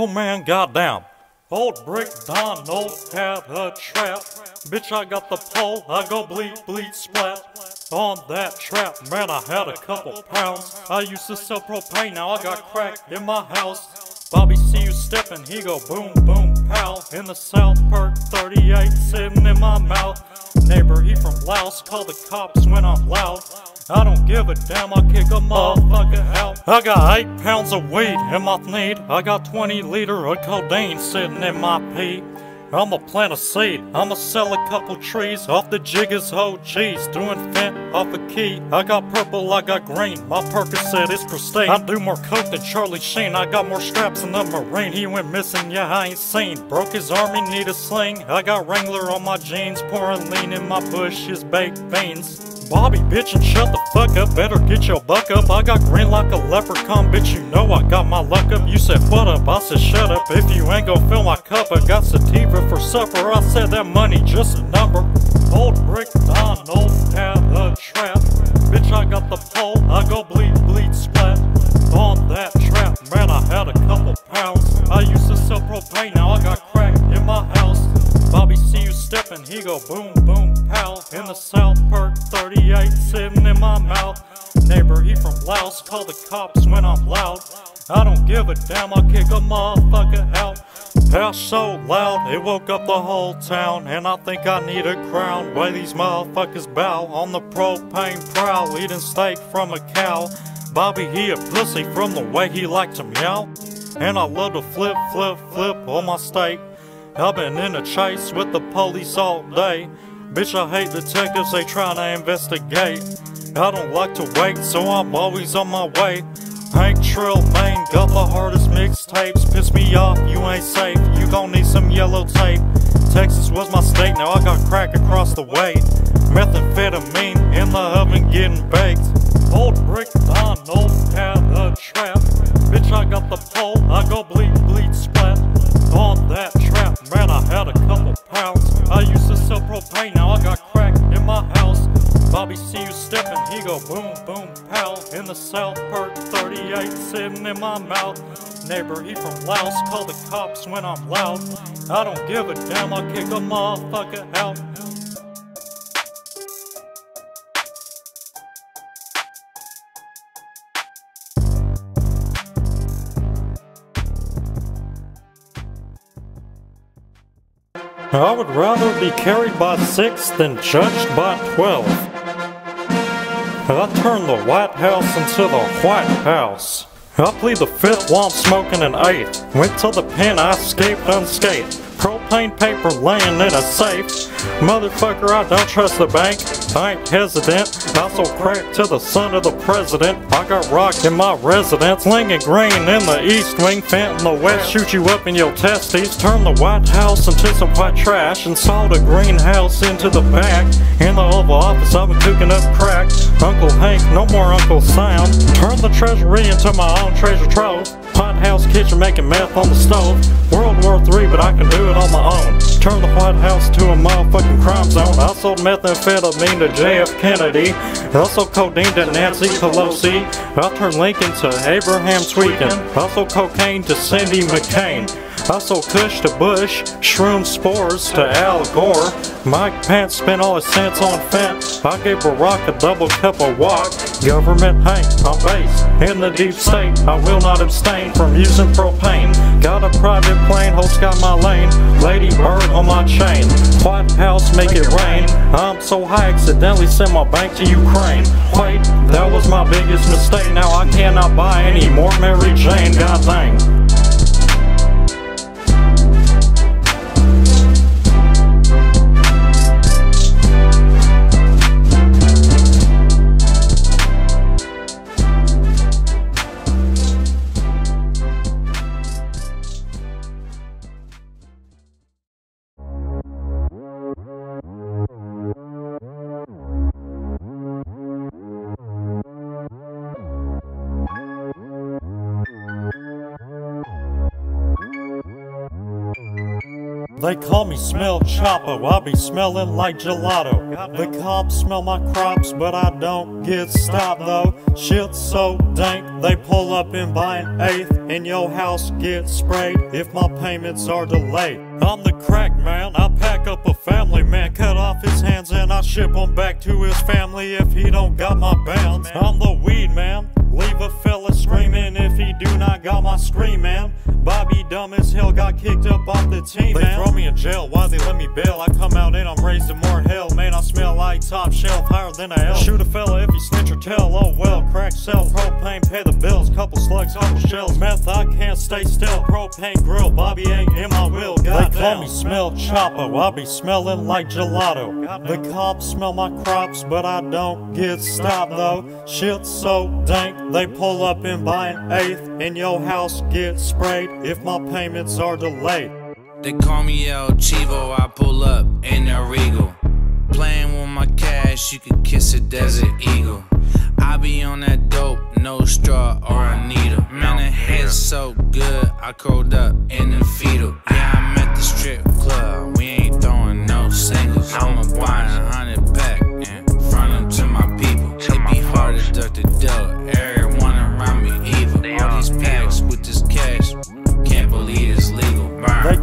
Oh man, goddamn. Old Brick Donald had a trap. Bitch, I got the pole, I go bleed, bleed, splat. On that trap, man, I had a couple pounds. I used to sell propane, now I got crack in my house. Bobby see you stepping, he go boom, boom, pow. In the South Perk 38, sitting in my mouth. Neighbor, he from Laos, call the cops when I'm loud. I don't give a damn, I'll kick a motherfucker out. I got 8 pounds of weed in my need. I got 20 liter of codeine sitting in my pee. I'ma plant a seed, I'ma sell a couple trees off the jiggers, oh geez, doing fent off a key. I got purple, I got green, my Percocet is pristine. I do more coke than Charlie Sheen, I got more straps than the Marine. He went missing, yeah, I ain't seen. Broke his arm, he need a sling. I got Wrangler on my jeans, pouring lean in my bush, his baked beans. Bobby, bitch, and shut the fuck up. Better get your buck up. I got green like a leprechaun, bitch. You know I got my luck up. You said, what up? I said, shut up. If you ain't gon' fill my cup, I got sativa for supper. I said, that money just a number. Old Brick Donald had a trap. Bitch, I got the pole. I go bleed, bleed, splat. On that trap, man, I had a couple pounds. I used to sell propane, now I got crack in my you he go boom, boom, pow. In the South Perk 38, sitting in my mouth. Neighbor, he from Laos, call the cops when I'm loud. I don't give a damn, I'll kick a motherfucker out. House so loud, it woke up the whole town. And I think I need a crown. Way these motherfuckers bow on the propane prowl, eating steak from a cow. Bobby, he a pussy from the way he likes to meow. And I love to flip, flip, flip on my steak. I've been in a chase with the police all day. Bitch, I hate detectives, they tryna investigate. I don't like to wait, so I'm always on my way. Hank Trill, Maine, got the hardest mixtapes. Piss me off, you ain't safe. You gon' need some yellow tape. Texas was my state, now I got crack across the way. Methamphetamine in the oven getting baked. Old Brick Donald had a trap. Bitch, I got the pole, I go bleed, bleed, splat. Man, I had a couple pounds. I used to sell propane, now I got crack in my house. Bobby see you stepping, he go boom, boom, pow. In the South Perk 38, sitting in my mouth. Neighbor, he from Laos, call the cops when I'm loud. I don't give a damn, I'll kick a motherfucker out. I would rather be carried by six than judged by twelve. I turned the White House into the White House. I plead the fifth while I'm smoking an eighth. Went to the pen, I escaped unscathed. Propane paper laying in a safe. Motherfucker, I don't trust the bank. I ain't hesitant. I sold crack to the son of the president. I got rocked in my residence. Linging green in the east wing. Fent in the west. Shoot you up in your testes. Turn the White House into some white trash. And sold a greenhouse into the back. In the Oval Office, I've been cooking up crack. Uncle Hank, no more Uncle Sam. Turn the treasury into my own treasure trove. Hot house kitchen making meth on the stove. World War III, but I can do it on my own. Turn the White House to a motherfucking crime zone. I sold methamphetamine to JF Kennedy. I sold codeine to Nancy Pelosi. I turned Lincoln to Abraham Tweakin. I sold cocaine to Cindy McCain. I sold Kush to Bush, shroom spores to Al Gore. Mike Pence spent all his cents on Fent. I gave Barack a double cup of walk. Government Hank, I'm based in the deep state. I will not abstain from using propane. Got a private plane, host got my lane. Lady Bird on my chain. White House, make it rain. I'm so high, accidentally sent my bank to Ukraine. Wait, that was my biggest mistake. Now I cannot buy any more Mary Jane. God dang. They call me Smell Chopper, I be smelling like gelato. The cops smell my crops, but I don't get stopped though. Shit's so dank, they pull up and buy an eighth, and your house gets sprayed if my payments are delayed. I'm the crack man, I pack up a family man, cut off his hands and I ship him back to his family if he don't got my bands. I'm the weed man, leave a fella screaming if he do not got my scream man. Bobby dumb as hell got kicked up off the team, they man. throw me in jail, why they let me bail? I come out and I'm raising more hell, man. I smell like top shelf, higher than a hell. Shoot a fella if you snitch or tell, oh well. Crack sell, propane, pay the bills, couple slugs, couple shells. Meth, I can't stay still, propane grill, Bobby ain't in my will, God They call me Smell Chopper, I be smelling like gelato. The cops smell my crops, but I don't get stopped though. Shit's so dank, they pull up and buy an eighth, and your house gets sprayed if my payments are delayed. They call me El Chivo, I pull up in a Regal. Playing with my cash, you could kiss a desert eagle. I be on that dope, no straw or a needle. Man, the head's so good, I curled up in the fetal. Yeah, I'm at the strip club, we ain't throwing no singles. I'ma buy a hundred pack and front to my people. It be hard to duck the dough,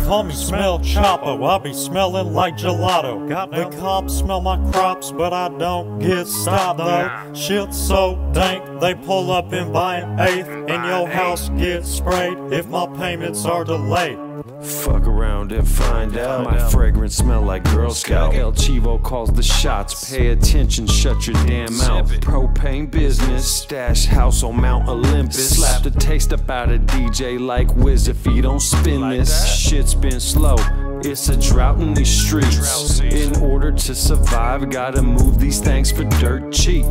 call me Smell Chopper, I be smelling like gelato. The cops smell my crops, but I don't get stopped though. Shit's so dank, they pull up and buy an eighth, and your house gets sprayed if my payments are delayed. Fuck around and find out. My fragrance smell like Girl Scout. El Chivo calls the shots. Pay attention, shut your damn mouth. Propane business, stash house on Mount Olympus. Slap the taste up out of DJ like Wiz if he don't spin this. Shit's been slow. It's a drought in these streets. In order to survive, gotta move these things for dirt cheap.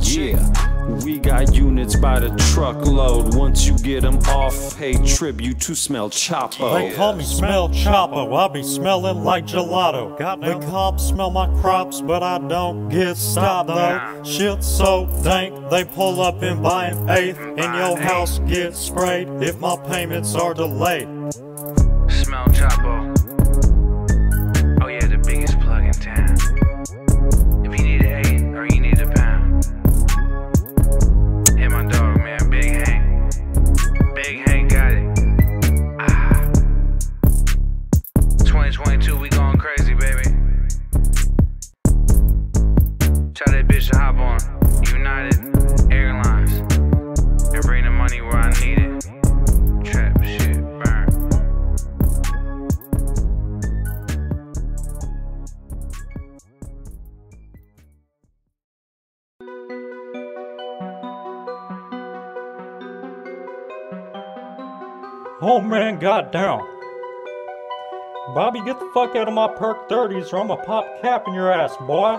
Yeah. We got units by the truckload. Once you get them off, pay tribute to Smell Chopper. They call me Smell Chopper, I be smelling like gelato. The cops smell my crops, but I don't get stopped though. Shit's so dank, they pull up and buy an eighth, and your house gets sprayed if my payments are delayed. Oh man, goddamn. Bobby, get the fuck out of my perk 30s or I'ma pop cap in your ass, boy.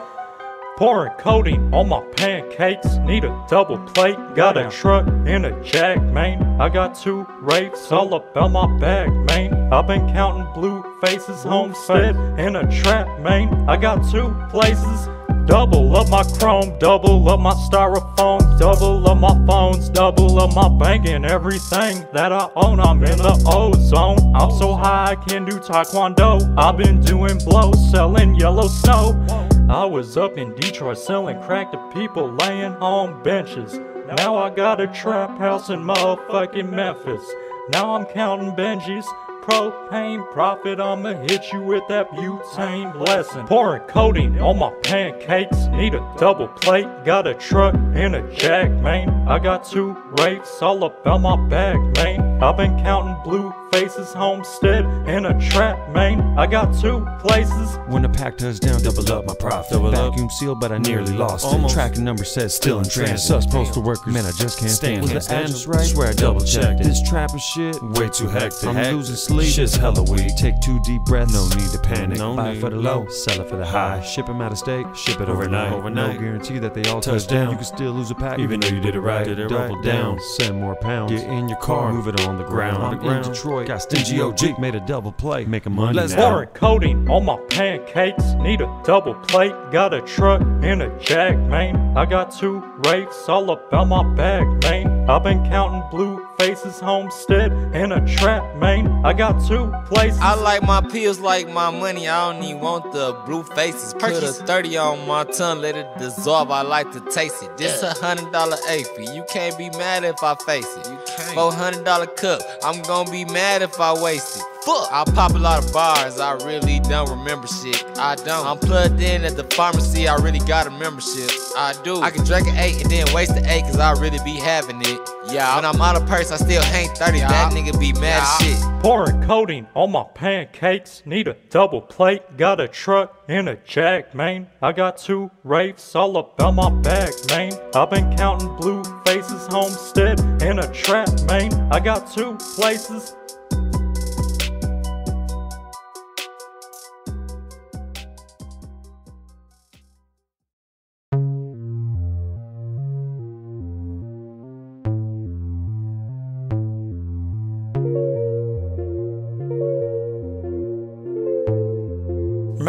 Pouring codeine on my pancakes, need a double plate. Got a truck and a jag, man. I got two rates all up on my bag, man. I've been counting blue faces, homestead, and a trap, man. I got two places. Double up my chrome, double up my styrofoam, double up my phones, double up my bank and everything that I own. I'm in the ozone. I'm so high I can do taekwondo. I've been doing blows, selling yellow snow. I was up in Detroit selling crack to people laying on benches. Now I got a trap house in motherfucking Memphis. Now I'm counting Benjis. Propane profit, I'ma hit you with that butane blessing. Pouring codeine on my pancakes, need a double plate. Got a truck and a jag, man. I got two rates, all about my bag, man. I've been counting blue faces, homestead, and a trap, man. I got two places. When the pack touchdown, double up my profit. Double Vacuum sealed, but I nearly mm, lost it. Tracking number says still in transit. Sus postal workers, man, I just can't stand it. Was the address right? Swear I double checked. This trapping shit, way too hectic. I'm losing sleep. Shit's hella weak. Take two deep breaths, no need to panic. No Buy for the low, sell it for the high. Ship 'em out of state, ship it overnight. Overnight, no guarantee that they all touch down. You can still lose a pack, even though you did it right. Did it double down, send more pounds. Get in your car, move it on the ground. On the ground. in Detroit, got stingy OG, made a double play, making money Let's now. Codeine on my pancakes, need a double plate. Got a truck and a jack, man. I got two rates, all about my bag, man. I've been counting blue faces, homestead, and a trap, man. I got two places. I like my pills like my money. I don't even want the blue faces. Put a 30 on my tongue, let it dissolve. I like to taste it. This a hundred dollar AP. You can't be mad if I face it. You can't. Four hundred dollar cup. I'm gonna be mad if I waste it. Fuck. I pop a lot of bars. I really don't remember shit. I don't. I'm plugged in at the pharmacy. I really got a membership. I do. I can drink an eight and then waste the eight cause I really be having it. Yeah. When I'm out of purse, I still hang 30. Yeah. That nigga be mad Yeah. shit. Pouring codeine on my pancakes. Need a double plate. Got a truck and a jack, man. I got two wraiths all about my back, man. I've been counting blue faces, homestead, and a trap, man. I got two places.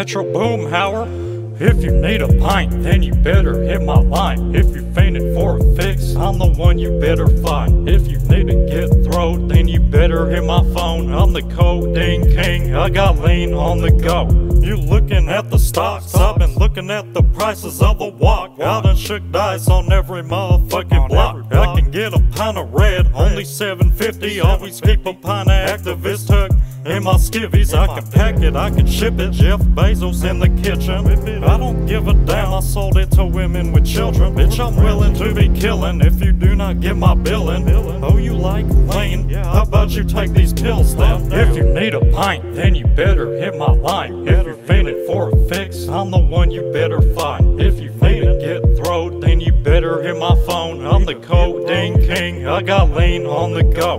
Metro Boomhauer. If you need a pint, then you better hit my line. If you're fainting for a fix, I'm the one you better find. If you need to get throwed, then you better hit my phone. I'm the codeine king, I got lean on the go. You looking at the stocks, I've been looking at the prices of the walk. I done shook dice on every motherfucking block. I can get a pint of red, only 750. Always keep a pint of Actavis hook. in my skivvies. I can pack it, I can ship it. Jeff Bezos in the kitchen. I don't give a damn, I sold it to women with children. Bitch, I'm willing to be killing if you do not get my billing. Oh, you like lean? How about you take these pills then? If you need a pint, then you better hit my line. If you're fainted for a fix, I'm the one you better find. If you need to get throwed, then you better hit my phone. I'm the codeine king, I got lean on the go.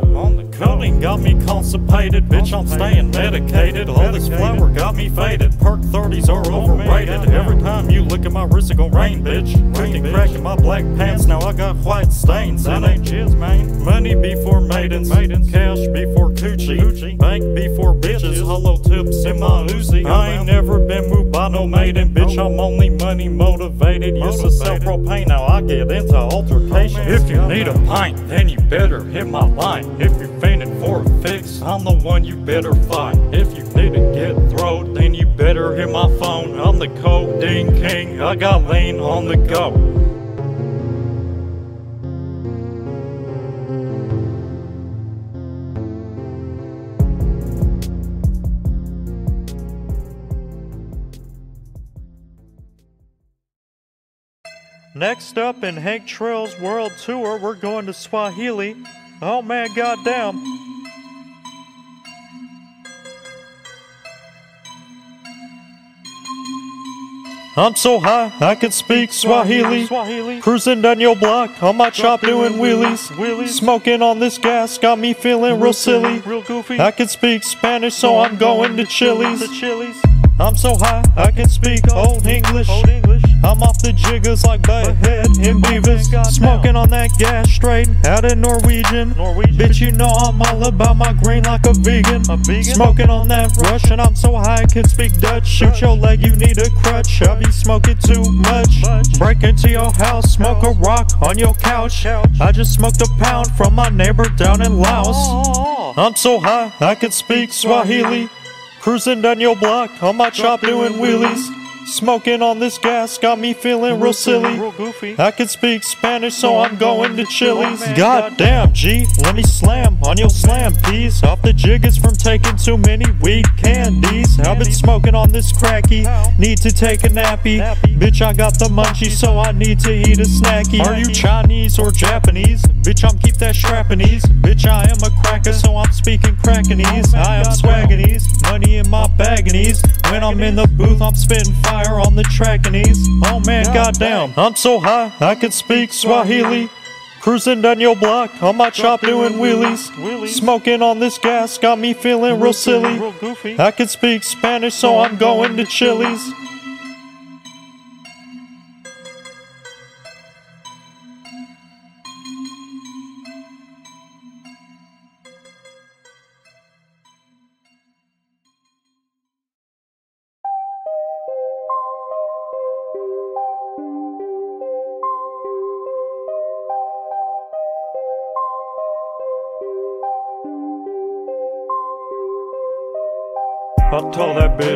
Codeine got me constipated, bitch, I'm staying medicated. All this flour got me faded. Perk 30s are overrated. Every time you look at my wrist, it gon' rain, bitch. Cooking crack in my black pants, now I got white stains. That ain't jizz, man. Money before maidens, maidens. cash before coochie, bank before bitches. Hollow tips in my Uzi. I ain't never been moved by no maiden, bitch. I'm only money motivated. Used to sell propane, now I get into altercation. If you need a pint, then you better hit my line. If you're fainting for a fix, I'm the one you better find. If you need to get throwed, then you better hit my phone. I'm the codeine king, I got lean on the go. Next up in Hank Trill's World Tour, we're going to Swahili. Oh man, goddamn. I'm so high, I can speak Swahili. Swahili. Cruising down your block on my chop doing wheelies. Smoking on this gas got me feeling real silly. Real goofy. I can speak Spanish, so I'm going to Chili's. I'm so high, I can speak old English. I'm off the jiggers like Butthead in Beavis. Smoking on that gas straight out of Norwegian. Bitch, you know I'm all about my green like a vegan. Smoking on that Russian, I'm so high I can speak Dutch. Shoot your leg, you need a crutch. I be smoking too much. Break into your house, smoke a rock on your couch. I just smoked a pound from my neighbor down in Laos. I'm so high, I can speak Swahili. Cruising down your block on my chop doing wheelies. Smoking on this gas got me feeling real silly. I can speak Spanish, so I'm going to Chili's. Goddamn, G, let me slam on your slam piece. Off the jiggers from taking too many weed candies. I've been smoking on this cracky. Need to take a nappy. Bitch, I got the munchies, so I need to eat a snacky. Are you Chinese or Japanese? Bitch, I'm keep that strappanese. Bitch, I am a cracker, so I'm speaking crackanese. I am swagganese, money in my bagganese. When I'm in the booth, I'm spitting fire on the trackanese. Oh man, goddamn, I'm so high, I can speak Swahili. Cruising down your block on my chop doing wheelies. Smoking on this gas got me feeling real silly. I can speak Spanish, so I'm going to Chili's.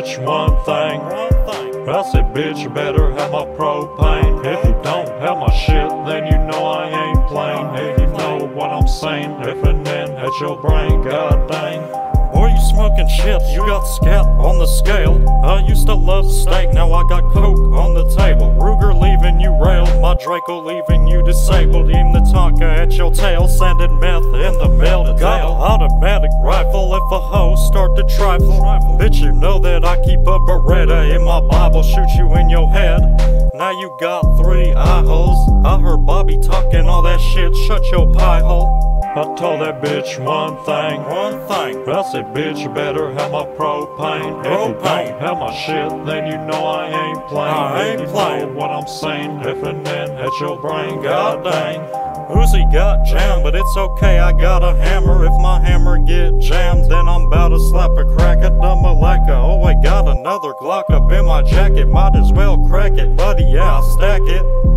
Bitch one thing. I said, bitch, you better have my propane. If you don't have my shit, then you know I ain't playing. If you know what I'm saying, if and then at your brain, god dang. Smoking shit, you got scat on the scale. I used to love steak, now I got coke on the table. Ruger leaving you railed, my Draco leaving you disabled. Even the Tonka at your tail, sending meth in the mail. Got an automatic rifle if a hoe start to trifle. Bitch, you know that I keep a Beretta in my Bible, shoot you in your head. Now you got three eye holes. I heard Bobby talking all that shit, shut your pie hole. I told that bitch one thing, one thing. I said, bitch, you better have my propane. If you don't have my shit, then you know I ain't playing. I ain't playing what I'm saying. If and then at your brain, god dang. Uzi got jammed, but it's okay, I got a hammer. If my hammer get jammed, then I'm about to slap a crack at the Malacca. Oh, I got another Glock up in my jacket, might as well crack it, buddy, yeah, I stack it.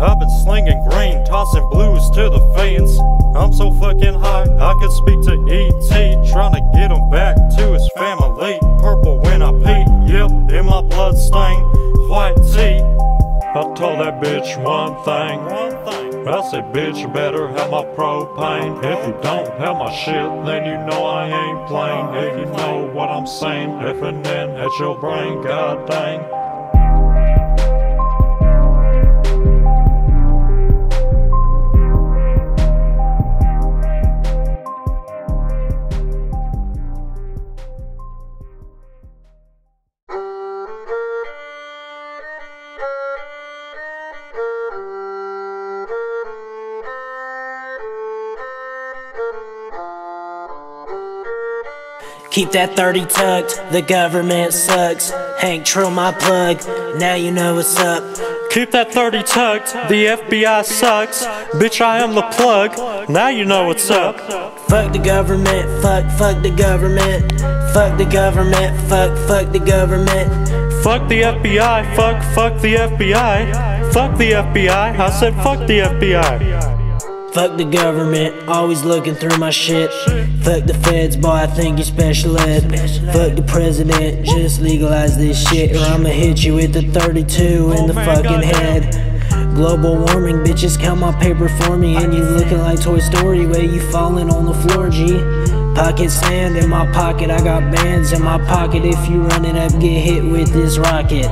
I've been slinging green, tossing blues to the fans. I'm so fucking high, I could speak to E.T. Trying to get him back to his family. Purple when I pee, yep, in my blood stain. White tea. I told that bitch one thing. I said, bitch, you better have my propane. If you don't have my shit, then you know I ain't playing. If you know what I'm saying, if and then at your brain, god dang. Keep that 30 tucked, the government sucks. Hank Trill my plug, now you know what's up. Keep that 30 tucked, the FBI sucks. Bitch, I am the plug, now you know what's up. Fuck the government, fuck, fuck the government. Fuck the government, fuck, fuck the government. Fuck the FBI, fuck, fuck the FBI. Fuck the FBI, I said fuck the FBI. Fuck the government, always looking through my shit. Fuck the feds, boy, I think you special ed. Fuck the president, just legalize this shit, or I'ma hit you with the 32 in the oh, fucking head. Global warming, bitches count my paper for me, and you looking like Toy Story, where you falling on the floor, G. Pocket sand in my pocket, I got bands in my pocket. If you run it up, get hit with this rocket.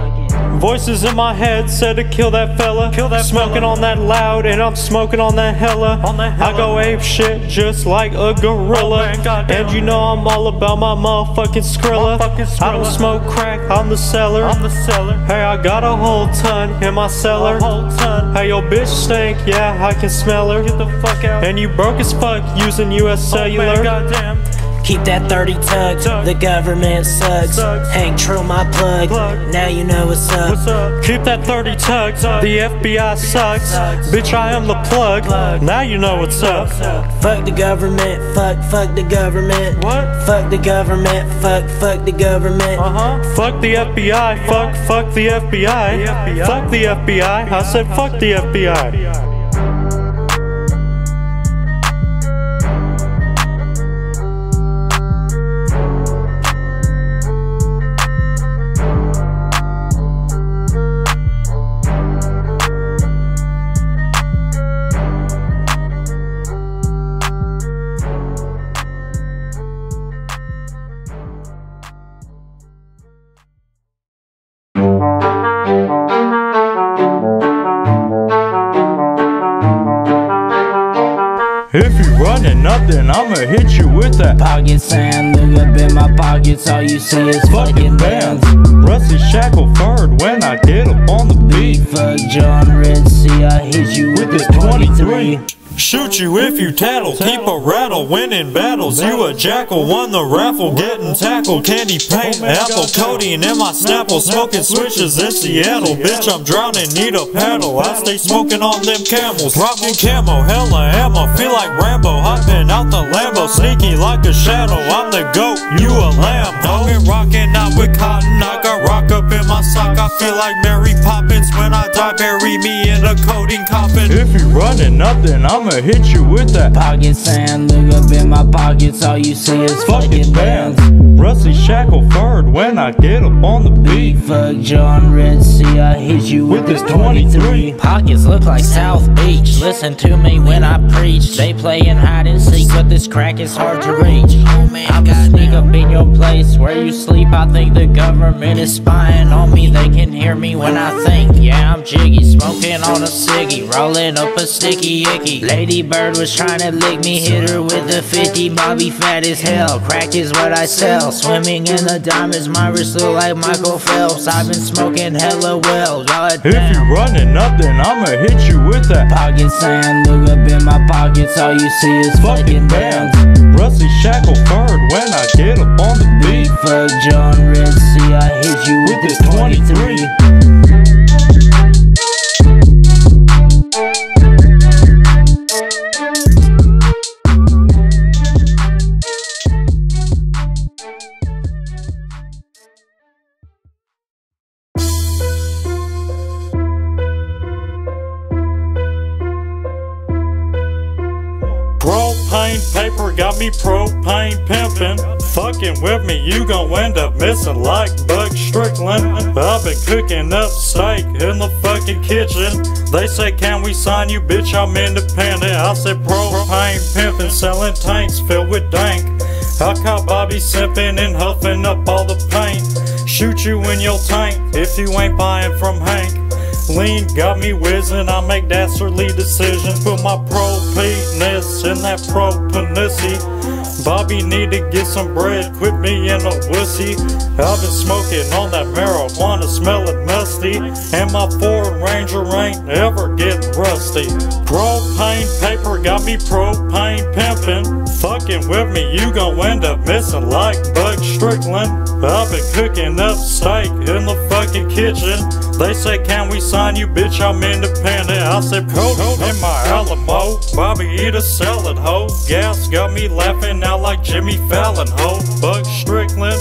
Voices in my head said to kill that fella. Kill that smoking on that loud, and I'm smoking on that hella. On that I go ape shit just like a gorilla. Oh, and you know I'm all about my motherfucking Skrilla. I don't smoke crack, I'm the seller. I'm the seller. Hey, I got a whole ton in my cellar. whole ton Hey, your bitch stink, yeah, I can smell her. Get the fuck out. And you broke as fuck using US oh, Cellular. goddamn. Keep that 30 tucked, the government sucks. Hank Trill my plug, now you know what's up. Keep that 30 tucked, the FBI sucks. Bitch, I am the plug, now you know what's up. Fuck the government, fuck, fuck the government. What? Fuck the government, fuck, fuck the government. Uh huh. Fuck the FBI, fuck, fuck the FBI. Fuck the FBI, I said fuck the FBI. Pocket sand, look up in my pockets, all you see is fucking bands. Rusty shackle Shackleford when I get up on the beat. Fuck John Red see I hit you with With the the 23. 23. Shoot you if you tattle, keep a rattle, winning battles. You a jackal, won the raffle, getting tackled. Candy paint, apple coating in my snapple, smoking switches in Seattle. Bitch, I'm drowning, need a paddle. I stay smoking on them camels, rocking camo, hella ammo. Feel like Rambo, hopping out the Lambo, sneaky like a shadow. I'm the goat, you a lamb. I've been out with cotton, I got rock up in my sock. I feel like Mary Poppins when I die. Bury me in a codeine coffin. If you running nothing, I'ma hit you with that Pocket sand, look up in my pockets, all you see is fucking bands. bands. Rusty Shackleford when I get up on the beat. Fuck John Red Sea, I hit you with, With this this 23. 23. Pockets look like South Beach. Listen to me when I preach. They playing hide and seek, but this crack is hard to reach. I'ma sneak up in your place where you sleep. I think the government is spying on me. They can hear me when I think. Yeah, I'm jiggy, smoking on a ciggy, rolling up a sticky icky. Lady Bird was trying to lick me, hit her with a 50. Bobby fat as hell, crack is what I sell. Swimming in the diamonds, my wrist look like Michael Phelps. I've been smoking hella well, If you running up, then I'ma hit you with that Pocket sand, look up in my pockets, all you see is fucking bands. Rusty Shackleford when I get up on the beat. Fuck John Red Sea, I hit you with With this this 23. 23. Fucking with me, you gon' end up missing like Buck Strickland. I've been cooking up steak in the fucking kitchen. They say, Can we sign you, bitch? I'm independent. I said, Propane pimpin', selling tanks filled with dank. I caught Bobby sippin' and huffing up all the paint. Shoot you in your tank if you ain't buying from Hank. Lean got me whizzing, I make dastardly decisions. Put my propeness in that propenissy. Bobby need to get some bread, quit me in a wussy. I've been smoking on that marijuana, smelling musty. And my Ford Ranger ain't ever getting rusty. Propane paper got me propane pimpin'. Fucking with me, you gon' end up missing like Buck Strickland. I've been cooking up steak in the fucking kitchen. They say, Can we sign you, bitch? I'm independent. I said, Coke in my Alamo. Bobby eat a salad, ho. Gas got me laughing out like Jimmy Fallon, ho. Buck Strickland.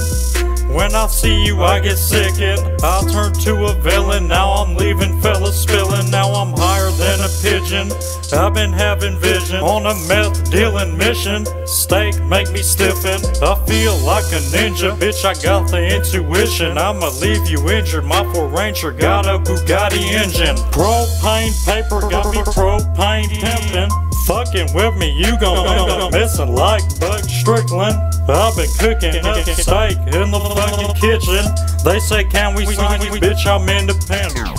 When I see you, I get sickened. I turn to a villain. Now I'm leaving fellas spilling. Now I'm higher than a pigeon. I've been having vision on a meth dealing mission. Steak make me stiffen. I feel like a ninja. Bitch, I got the intuition. I'ma leave you injured. My Ford Ranger got a Bugatti engine. Propane paper got me propane pimpin'. Fucking with me, you gon' up missing like Buck Strickland. I've been cooking steak in the fucking kitchen. They say, Can we sign you, bitch? I'm independent.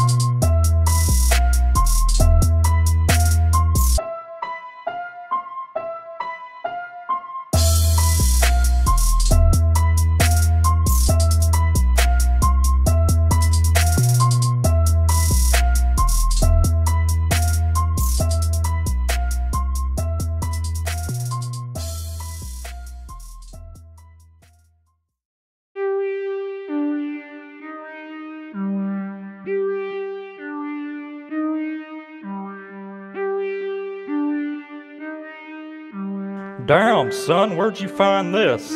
Damn, son, where'd you find this?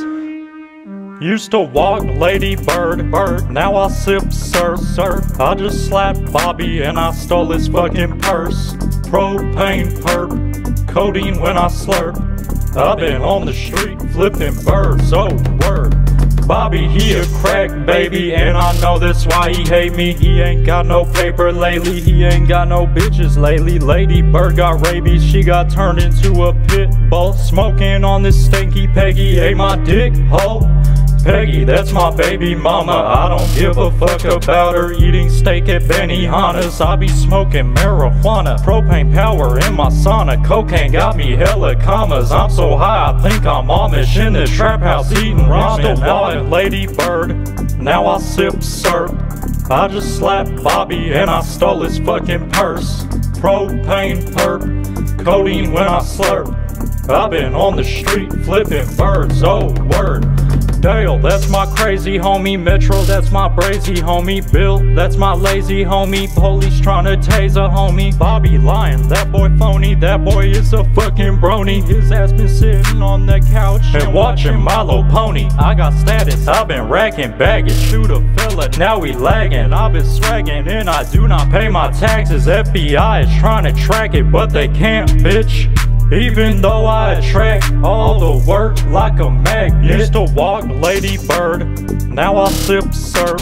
Used to walk Lady Bird, bird. Now I sip sir sir. I just slapped Bobby and I stole his fucking purse. Propane perp, codeine when I slurp. I've been on the street flipping birds, oh word. Bobby, he a crack baby, and I know that's why he hate me. He ain't got no paper lately, he ain't got no bitches lately. Lady Bird got rabies, she got turned into a pit bull. Smoking on this stinky Peggy, ate my dick hole. Peggy, that's my baby mama. I don't give a fuck about her eating steak at Benihana's. I be smoking marijuana, propane power in my sauna. Cocaine got me hella commas. I'm so high, I think I'm Amish in the trap house eating ramen. Now I'm Lady Bird, now I sip syrup. I just slapped Bobby and I stole his fucking purse. Propane perp, codeine when I slurp. I've been on the street flipping birds, oh word. Dale, that's my crazy homie. Metro, that's my brazy homie. Bill, that's my lazy homie. Police trying to tase a homie. Bobby lying, that boy phony. That boy is a fucking brony. His ass been sitting on the couch and watching Milo Pony. I got status, I've been racking baggage. Shoot a fella, now we lagging. I've been swagging and I do not pay my taxes. FBI is trying to track it, but they can't, bitch. Even though I attract all the work like a magnet. Used to walk Lady Bird, now I sip syrup.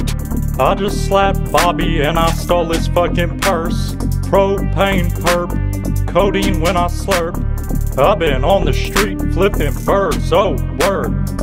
I just slapped Bobby and I stole his fucking purse. Propane perp, codeine when I slurp. I've been on the street flipping birds, oh word.